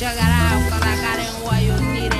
Check it out, cause I got it it